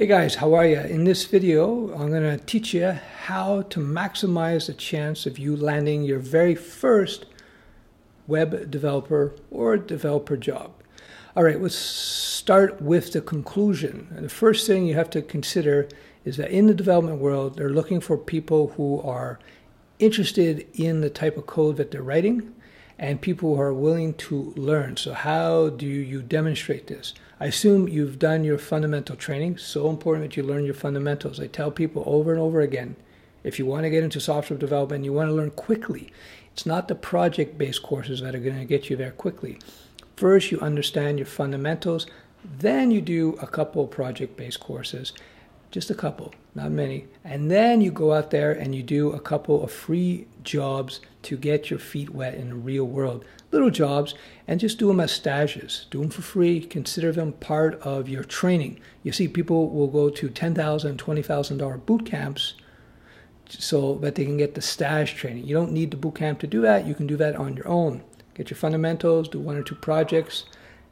Hey guys, how are you? In this video, I'm going to teach you how to maximize the chance of you landing your very first web developer or developer job. All right, let's start with the conclusion. The first thing you have to consider is that in the development world, they're looking for people who are interested in the type of code that they're writing and people who are willing to learn. So, how do you demonstrate this? I assume you've done your fundamental training. So important that you learn your fundamentals. I tell people over and over again if you want to get into software development, you want to learn quickly. It's not the project based courses that are going to get you there quickly. First, you understand your fundamentals, then you do a couple project based courses, just a couple, not many. And then you go out there and you do a couple of free jobs to get your feet wet in the real world. Little jobs, and just do them as stages. Do them for free. Consider them part of your training. You see, people will go to $10,000, $20,000 boot camps so that they can get the stage training. You don't need the boot camp to do that. You can do that on your own. Get your fundamentals, do one or two projects,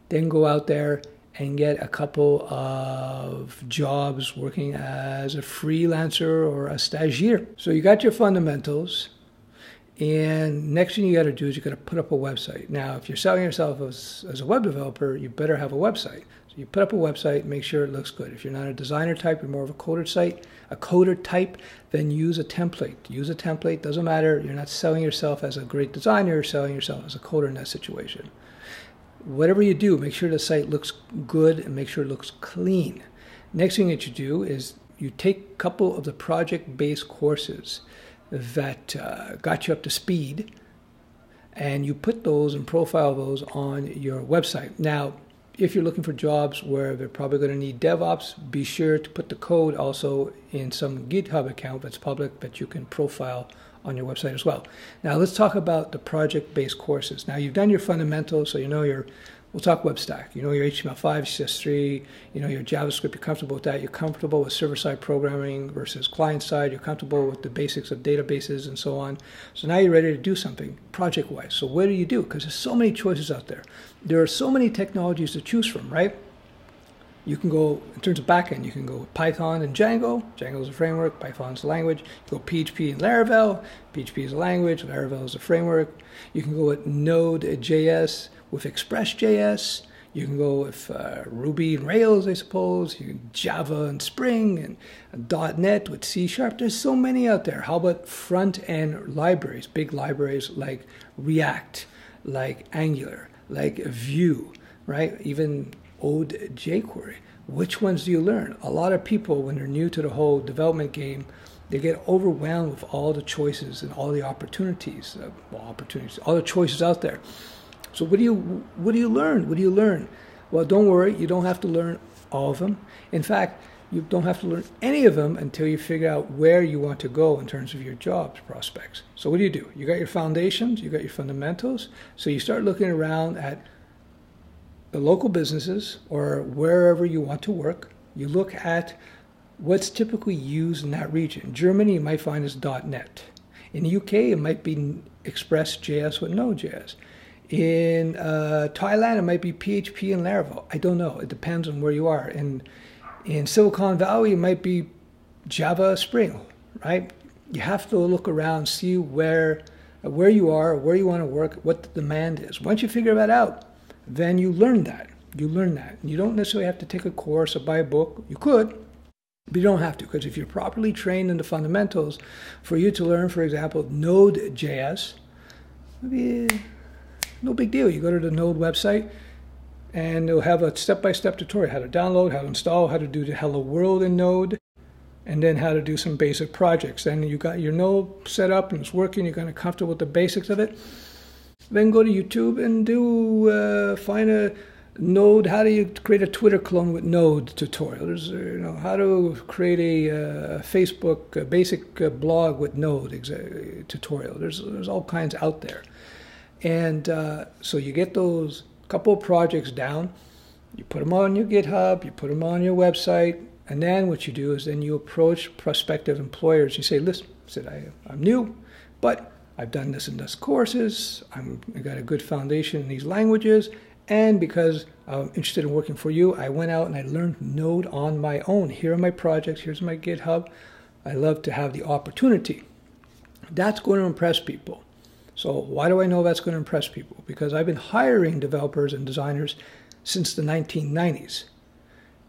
then go out there and get a couple of jobs working as a freelancer or a stagiaire. So you got your fundamentals. And next thing you got to do is you got to put up a website. Now, if you're selling yourself as, as a web developer, you better have a website. So you put up a website, make sure it looks good. If you're not a designer type, you're more of a coder site, a coder type, then use a template. Use a template. Doesn't matter. You're not selling yourself as a great designer. You're selling yourself as a coder in that situation. Whatever you do, make sure the site looks good and make sure it looks clean. Next thing that you do is you take a couple of the project-based courses that uh, got you up to speed, and you put those and profile those on your website. Now, if you're looking for jobs where they're probably going to need DevOps, be sure to put the code also in some GitHub account that's public that you can profile on your website as well. Now, let's talk about the project based courses. Now, you've done your fundamentals, so you know your We'll talk web stack. You know your HTML5, CSS3, you know your JavaScript, you're comfortable with that. You're comfortable with server-side programming versus client-side. You're comfortable with the basics of databases and so on. So now you're ready to do something project-wise. So what do you do? Because there's so many choices out there. There are so many technologies to choose from, right? You can go, in terms of backend, you can go with Python and Django. Django is a framework, Python is a language. You go PHP and Laravel. PHP is a language, Laravel is a framework. You can go with Node.js with Express.js. You can go with uh, Ruby and Rails, I suppose. You Java and Spring and .NET with C Sharp. There's so many out there. How about front-end libraries, big libraries like React, like Angular, like Vue, right? Even old jQuery. Which ones do you learn? A lot of people, when they're new to the whole development game, they get overwhelmed with all the choices and all the opportunities, uh, well, opportunities, all the choices out there. So what do you what do you learn? What do you learn? Well, don't worry, you don't have to learn all of them. In fact, you don't have to learn any of them until you figure out where you want to go in terms of your jobs prospects. So what do you do? You got your foundations, you got your fundamentals. So you start looking around at the local businesses or wherever you want to work. You look at what's typically used in that region. Germany, you might find is .NET. In the UK, it might be Express Express.js with Node.js. In uh, Thailand, it might be PHP and Laravel. I don't know. It depends on where you are. In in Silicon Valley, it might be Java Spring, right? You have to look around, see where where you are, where you want to work, what the demand is. Once you figure that out, then you learn that. You learn that. You don't necessarily have to take a course or buy a book. You could, but you don't have to because if you're properly trained in the fundamentals, for you to learn, for example, Node.js, maybe no big deal. You go to the Node website and they'll have a step-by-step tutorial how to download, how to install, how to do the Hello World in Node, and then how to do some basic projects. Then you got your Node set up and it's working. You're kind of comfortable with the basics of it. Then go to YouTube and do uh, find a Node. How do you create a Twitter clone with Node tutorial? There's uh, you know how to create a, uh, Facebook a basic uh, blog with Node tutorial. There's there's all kinds out there. And so you get those couple projects down, you put them on your GitHub, you put them on your website, and then what you do is then you approach prospective employers. You say, listen, I said, I, I'm new, but I've done this and this courses. I'm, I got a good foundation in these languages, And because I'm interested in working for you, I went out and I learned Node on my own. Here are my projects, here's my GitHub. I love to have the opportunity. That's going to impress people. So, why do I know that's going to impress people? Because I've been hiring developers and designers since the 1990s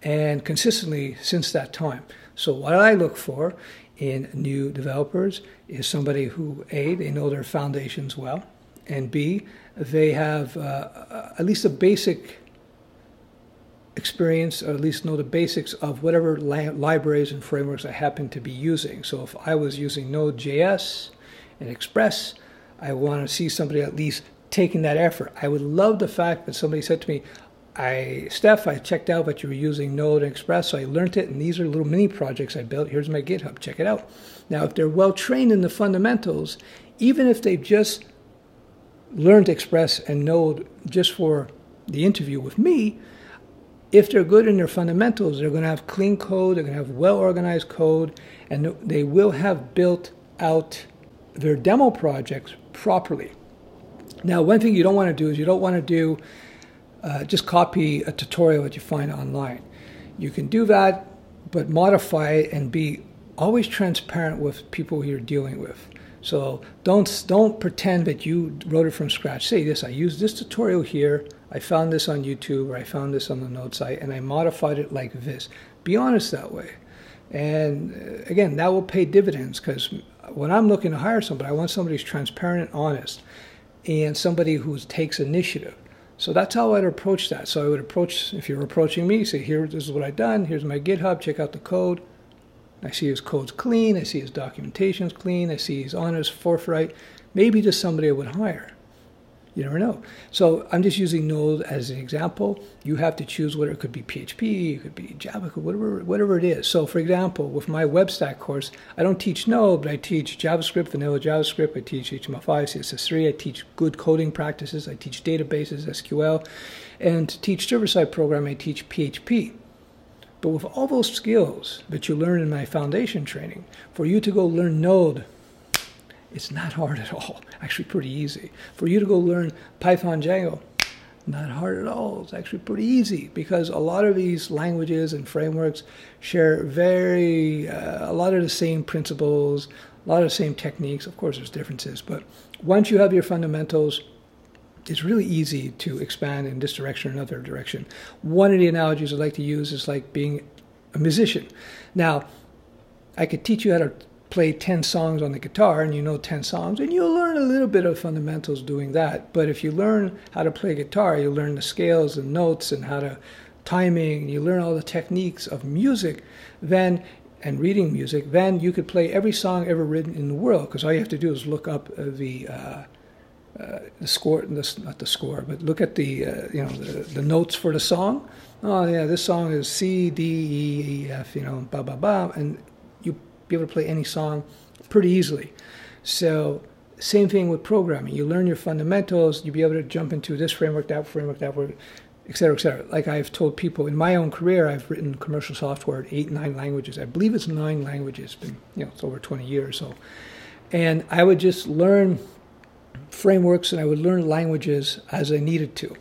and consistently since that time. So, what I look for in new developers is somebody who, A, they know their foundations well, and B, they have uh, at least a basic experience, or at least know the basics of whatever li- libraries and frameworks I happen to be using. So if I was using Node.js and Express, I want to see somebody at least taking that effort. I would love the fact that somebody said to me, I, Stef, I checked out that you were using Node and Express, so I learned it, and these are little mini projects I built. Here's my GitHub, check it out. Now, if they're well trained in the fundamentals, even if they've just learned Express and Node just for the interview with me, if they're good in their fundamentals, they're going to have clean code, they're going to have well organized code, and they will have built out their demo projects properly. Now, one thing you don't want to do is you don't want to do uh, just copy a tutorial that you find online. You can do that, but modify it and be always transparent with people you're dealing with. So don't don't pretend that you wrote it from scratch. Say this: I used this tutorial here. I found this on YouTube or I found this on the Node site, and I modified it like this. Be honest that way, and uh, again, that will pay dividends because when I'm looking to hire somebody, I want somebody who's transparent and honest, and somebody who takes initiative. So that's how I'd approach that. So I would approach, if you're approaching me, say, here, this is what I've done. Here's my GitHub. Check out the code. I see his code's clean. I see his documentation's clean. I see he's honest, forthright. Maybe just somebody I would hire. You never know. So I'm just using Node as an example. You have to choose whether it could be PHP, it could be Java, whatever, whatever it is. So for example, with my WebStack course, I don't teach Node, but I teach JavaScript, vanilla JavaScript. I teach HTML5, CSS3. I teach good coding practices. I teach databases, SQL. And to teach server-side programming, I teach PHP. But with all those skills that you learn in my foundation training, for you to go learn Node it's not hard at all. Actually, pretty easy. For you to go learn Python Django, not hard at all. It's actually pretty easy because a lot of these languages and frameworks share very uh, a lot of the same principles, a lot of the same techniques. Of course, there's differences, but once you have your fundamentals, it's really easy to expand in this direction or another direction. One of the analogies I like to use is like being a musician. Now, I could teach you how to play 10 songs on the guitar and you know 10 songs and you'll learn a little bit of fundamentals doing that but if you learn how to play guitar you learn the scales and notes and how to timing you learn all the techniques of music then and reading music then you could play every song ever written in the world because all you have to do is look up uh, the uh, uh, the score, not the score, but look at the uh, you know the, the notes for the song. Oh yeah, this song is C D E F, you know, ba ba ba, and be able to play any song pretty easily. So same thing with programming. You learn your fundamentals, you'll be able to jump into this framework, that framework, that framework, et cetera, et cetera. Like I've told people in my own career, I've written commercial software in eight, nine languages. I believe it's nine languages. Been, you know, it's over 20 years. So, and I would just learn frameworks and I would learn languages as I needed to.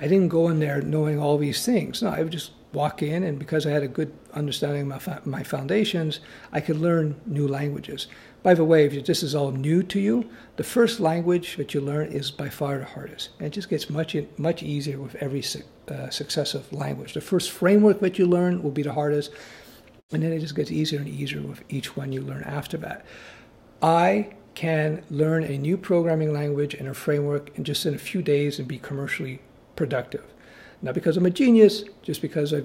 I didn't go in there knowing all these things. No, I would just walk in, and because I had a good understanding of my, my foundations, I could learn new languages. By the way, if this is all new to you, the first language that you learn is by far the hardest. And it just gets much much easier with every uh, successive language. The first framework that you learn will be the hardest, and then it just gets easier and easier with each one you learn after that. I can learn a new programming language and a framework in just in a few days and be commercially productive. Not because I'm a genius, just because I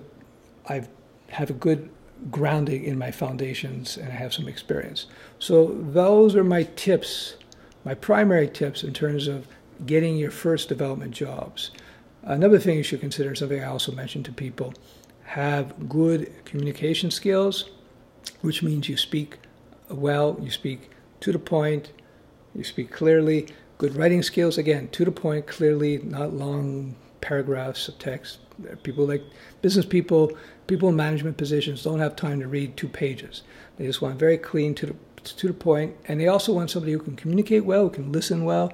I have a good grounding in my foundations and I have some experience. So those are my tips, my primary tips in terms of getting your first development jobs. Another thing you should consider, something I also mentioned to people, have good communication skills, which means you speak well, you speak to the point, you speak clearly. Good writing skills, again, to the point, clearly, not long paragraphs of text. People like business people, people in management positions don't have time to read two pages. They just want very clean to the to the point, and they also want somebody who can communicate well, who can listen well,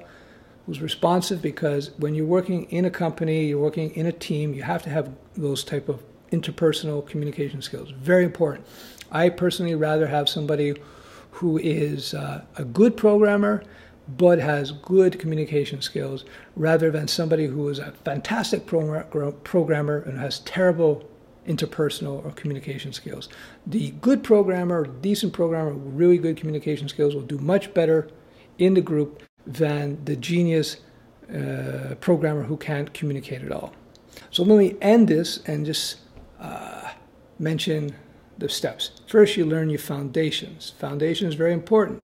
who's responsive because when you're working in a company, you're working in a team, you have to have those type of interpersonal communication skills. Very important. I personally rather have somebody who is uh, a good programmer but has good communication skills rather than somebody who is a fantastic programmer and has terrible interpersonal or communication skills. The good programmer, decent programmer, really good communication skills will do much better in the group than the genius uh, programmer who can't communicate at all. So let me end this and just uh, mention the steps. First, you learn your foundations. Foundation is very important.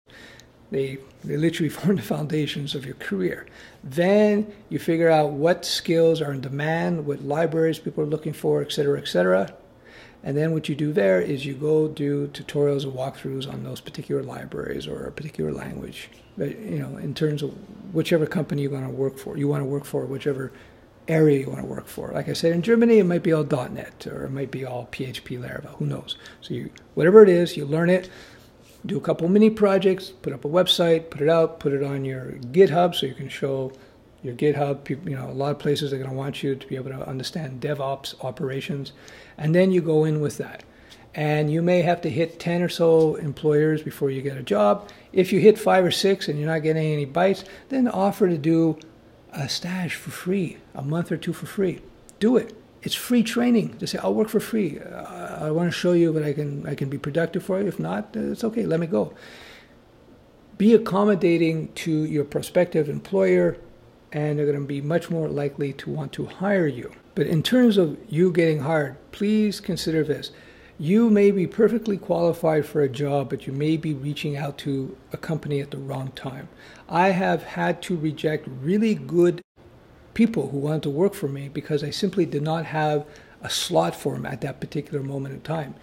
They, they literally form the foundations of your career. Then you figure out what skills are in demand, what libraries people are looking for, et cetera, et cetera. And then what you do there is you go do tutorials and walkthroughs on those particular libraries or a particular language. But, you know, in terms of whichever company you want to work for, you want to work for, whichever area you want to work for. Like I said, in Germany, it might be all .NET or it might be all PHP Laravel. Who knows? So you, whatever it is, you learn it, do a couple mini projects, put up a website, put it out, put it on your GitHub so you can show your GitHub. You know, a lot of places are going to want you to be able to understand DevOps operations, and then you go in with that. And you may have to hit 10 or so employers before you get a job. If you hit five or six and you're not getting any bites, then offer to do a stash for free, a month or two for free. Do it. It's free training. Just say, I'll work for free. Uh, I want to show you that I can, I can be productive for you. If not, it's okay. Let me go. Be accommodating to your prospective employer, and they're going to be much more likely to want to hire you. But in terms of you getting hired, please consider this. You may be perfectly qualified for a job, but you may be reaching out to a company at the wrong time. I have had to reject really good people who wanted to work for me because I simply did not have a slot for them at that particular moment in time.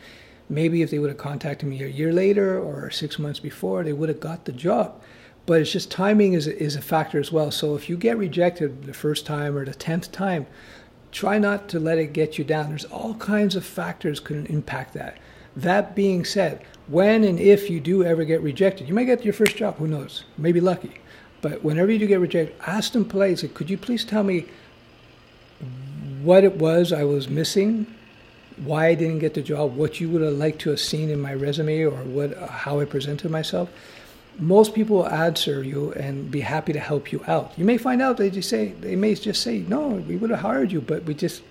Maybe if they would have contacted me a year later or six months before, they would have got the job. But it's just timing is, is a factor as well. So if you get rejected the first time or the tenth time, try not to let it get you down. There's all kinds of factors can impact that. That being said, when and if you do ever get rejected, you may get your first job, who knows? You may be lucky. But whenever you do get rejected, ask them politely, could you please tell me what it was I was missing, why I didn't get the job, what you would have liked to have seen in my resume or what how I presented myself? most people will answer you and be happy to help you out. You may find out they just say they may just say, "No, we would have hired you, but we just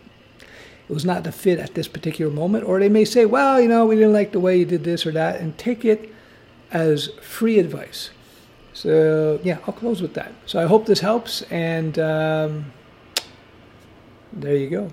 it was not the fit at this particular moment." Or they may say, "Well, you know, we didn't like the way you did this or that," and take it as free advice. So yeah, I'll close with that. So I hope this helps, and um, there you go.